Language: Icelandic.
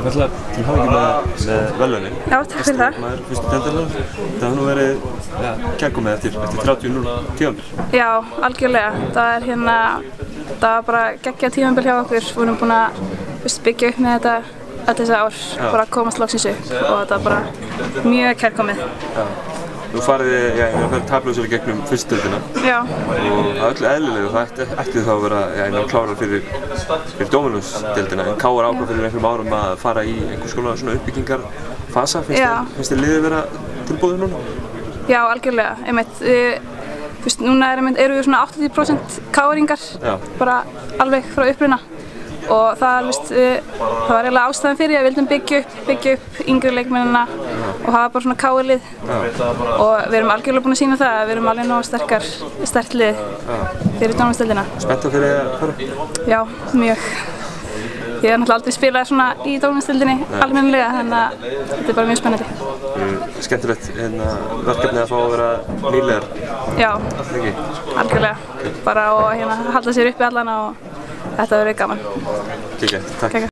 Falla til hafa ekki með, með velunin. Já, takk fyrir það. Maður fyrstu tendarnar. Það har nú verið ja, kærkomið eftir, eftir 30 tíðanbíl. Já, algjörlega. Það er hérna, það var bara geggja tímanbíl hjá okkur. Við vorum búin að veist, byggja upp með þetta öll þessi ár, bara að komast loksins upp og þetta var bara mjög kærkomið. Já. Nú farið já, þið farið tablauðsverði gegnum fyrstöldina Já, og það er öllu eðlilegu, það ætti, þá að vera já, einan klárar fyrir, fyrir Dominus-deildina en Káar ákvað fyrir einhverjum árum að fara í einhvers konar svona uppbyggingarfasa, finnst þið, liðið vera tilbúðið núna? já, algjörlega. Einmitt, við, veist, núna er, einmitt, eru við svona 80% káringar, Já. bara alveg frá uppruna. Og það, veist, við, það var eiginlega ástæðan fyrir að við vildum byggja upp, byggja upp yngri leikmennina og hafa bara svona káilið. Og við erum algjörlega búin að sína það að við erum alveg nóg sterkar, sterkt lið fyrir dómstöldina. Spennta fyrir að fara? Já, mjög. Ég hef náttúrulega aldrei spilað svona í dómstöldinni almennilega, þannig að þetta er bara mjög spennandi. Mm, skemmtilegt hérna, verkefni að fá að vera nýlegar, Já, ekki? algjörlega. Bara að hérna, halda sér uppi allan og þetta verður gaman. Kikið, takk. Kekja.